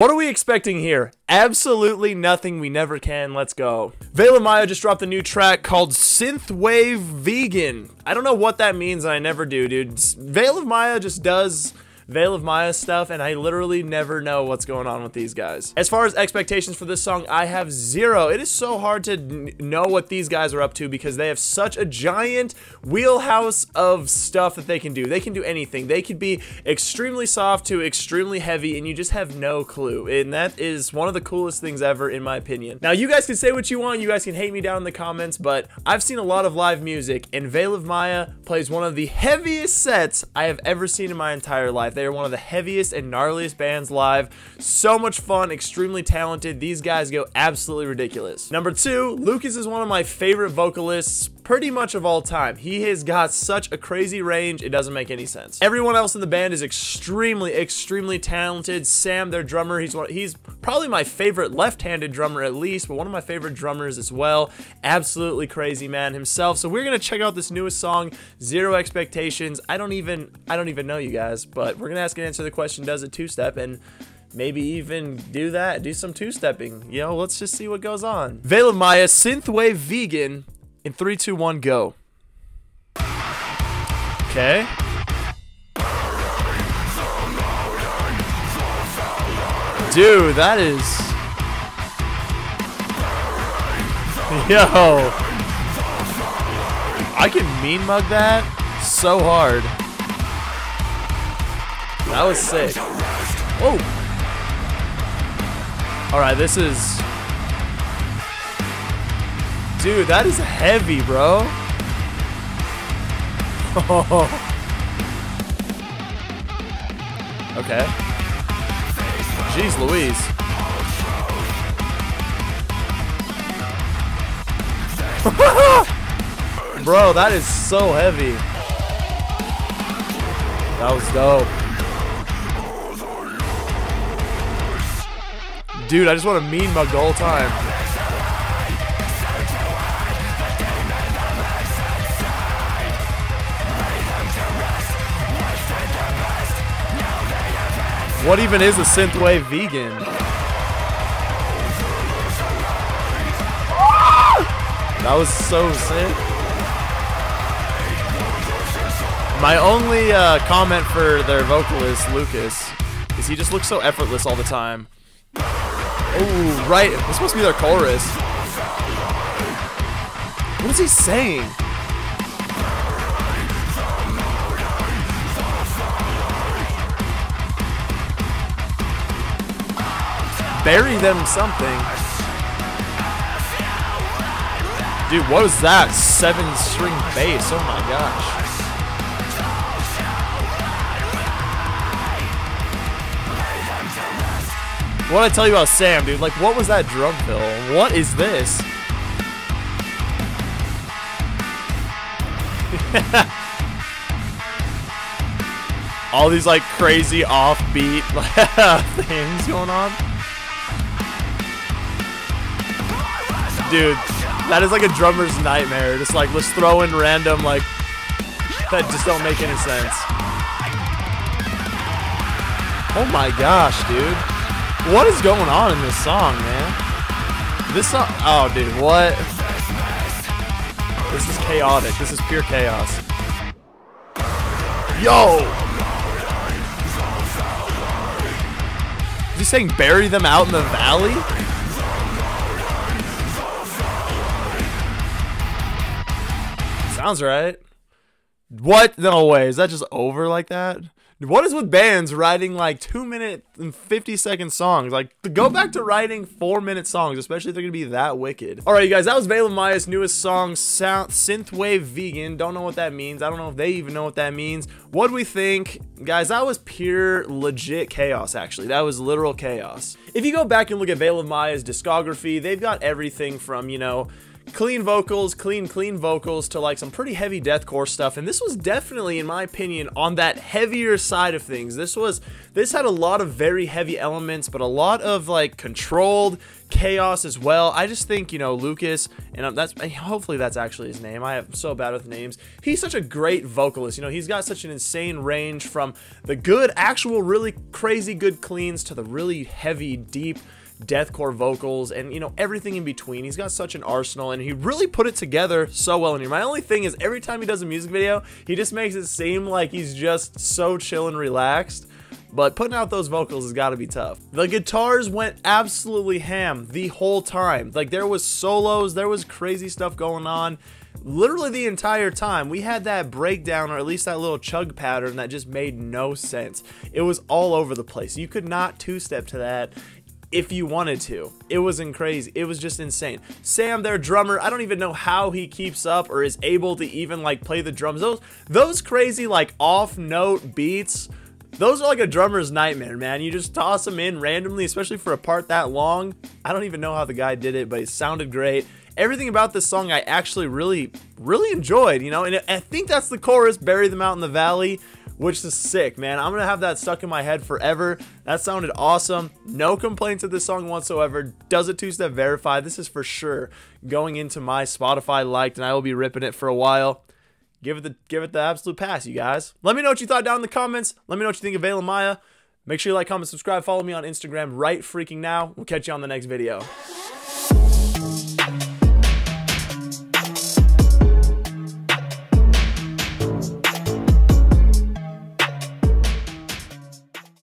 What are we expecting here? Absolutely nothing. We never can. Let's go. Veil of Maya just dropped a new track called Synthwave Vegan. I don't know what that means, I never do, dude. Veil of Maya just does Veil of Maya stuff, and I literally never know what's going on with these guys. As far as expectations for this song, I have zero. It is so hard to know what these guys are up to because they have such a giant wheelhouse of stuff that they can do. They can do anything. They could be extremely soft to extremely heavy, and you just have no clue. And that is one of the coolest things ever, in my opinion. Now, you guys can say what you want. You guys can hate me down in the comments, but I've seen a lot of live music, and Veil of Maya plays one of the heaviest sets I have ever seen in my entire life. They are one of the heaviest and gnarliest bands live. So much fun, extremely talented. These guys go absolutely ridiculous. Number two, Lukas is one of my favorite vocalists pretty much of all time. He has got such a crazy range, it doesn't make any sense. Everyone else in the band is extremely, extremely talented. Sam, their drummer, he's one, he's probably my favorite left-handed drummer at least, but one of my favorite drummers as well. Absolutely crazy man himself. So we're gonna check out this newest song, Zero Expectations. I don't even, I don't even know you guys, but we're gonna ask and answer the question, does it two-step? And maybe even do that, do some two-stepping. You know, let's just see what goes on. Veil of Maya, Synthwave Vegan, in three, two, one, go. Okay. Dude, that is... Yo. I can mean mug that so hard. That was sick. Oh. Alright, this is... Dude, that is heavy, bro. okay. Jeez Louise. bro, that is so heavy. That was dope. Dude, I just want to mean mug the whole time. What even is a synthwave vegan? That was so sick. My only uh, comment for their vocalist, Lukas, is he just looks so effortless all the time. Oh, right. This to be their chorus. What is he saying? Bury them something. Dude, what was that? Seven string bass. Oh my gosh. What I tell you about Sam, dude? Like, what was that drum fill? What is this? All these, like, crazy offbeat things going on. Dude, that is like a drummer's nightmare. Just like, let's throw in random, like, that just don't make any sense. Oh my gosh, dude. What is going on in this song, man? This song, oh dude, what? This is chaotic. This is pure chaos. Yo! Is he saying bury them out in the valley? Sounds right. What? No way. Is that just over like that? What is with bands writing like two minute and 50 second songs? Like, go back to writing four minute songs, especially if they're gonna be that wicked. All right, you guys, that was Veil of Maya's newest song, Sound Synthwave Vegan. Don't know what that means. I don't know if they even know what that means. What do we think? Guys, that was pure legit chaos, actually. That was literal chaos. If you go back and look at Veil of Maya's discography, they've got everything from, you know, clean vocals, clean, clean vocals to like some pretty heavy deathcore stuff. And this was definitely, in my opinion, on that heavier side of things. This was, this had a lot of very heavy elements, but a lot of like controlled chaos as well. I just think, you know, Lukas, and um, that's, hopefully that's actually his name. I am so bad with names. He's such a great vocalist. You know, he's got such an insane range from the good, actual, really crazy good cleans to the really heavy, deep, deathcore vocals, and you know everything in between. He's got such an arsenal, and he really put it together so well in here. My only thing is every time he does a music video, he just makes it seem like he's just so chill and relaxed. But putting out those vocals has got to be tough. The guitars went absolutely ham the whole time. Like there was solos, there was crazy stuff going on literally the entire time we had that breakdown or at least that little chug pattern that just made no sense it was all over the place you could not two-step to that if you wanted to. It wasn't crazy. It was just insane. Sam, their drummer, I don't even know how he keeps up or is able to even like play the drums. Those those crazy like off note beats. Those are like a drummer's nightmare, man. You just toss them in randomly, especially for a part that long. I don't even know how the guy did it, but it sounded great. Everything about this song I actually really, really enjoyed, you know, and I think that's the chorus, Bury Them Out in the Valley which is sick, man. I'm gonna have that stuck in my head forever. That sounded awesome. No complaints of this song whatsoever. Does it two-step verify? This is for sure going into my Spotify liked, and I will be ripping it for a while. Give it the give it the absolute pass, you guys. Let me know what you thought down in the comments. Let me know what you think of Veil of Maya. Make sure you like, comment, subscribe, follow me on Instagram right freaking now. We'll catch you on the next video.